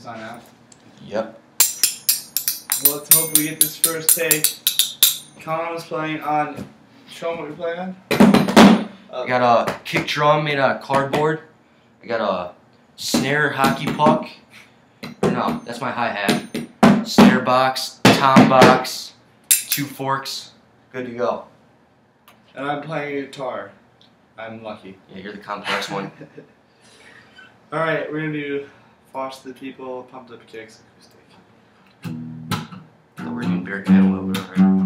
sign out. Yep. Well, let's hope we get this first take. Colin was playing on. Show him what you're playing on. I got a kick drum made out of cardboard. I got a snare hockey puck. Or no, that's my hi hat. Snare box, tom box, two forks. Good to go. And I'm playing a guitar. I'm lucky. Yeah, you're the complex one. All right, we're gonna do Foster the People, Pumped Up Kicks, acoustic. We were doing beer can or whatever.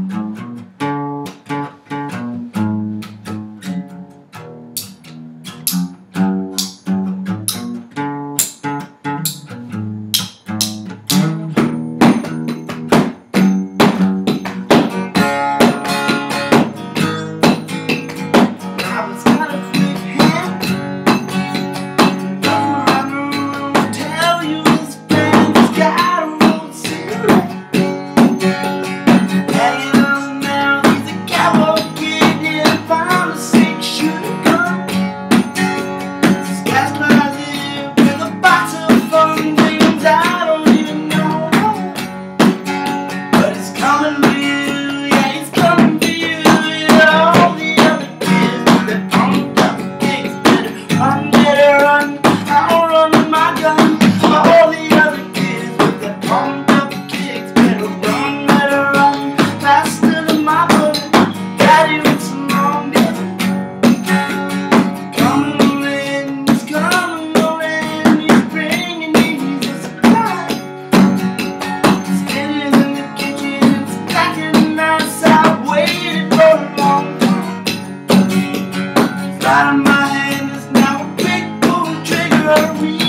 Sliding my hand is now a big pulling trigger,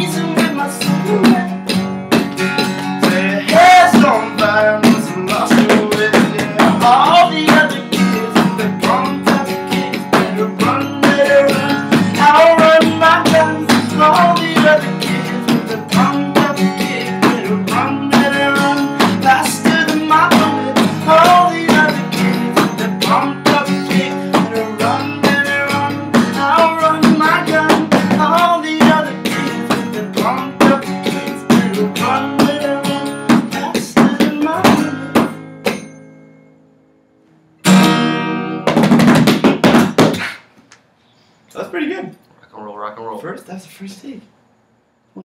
That's pretty good. Rock and roll, rock and roll. First, that's the first take.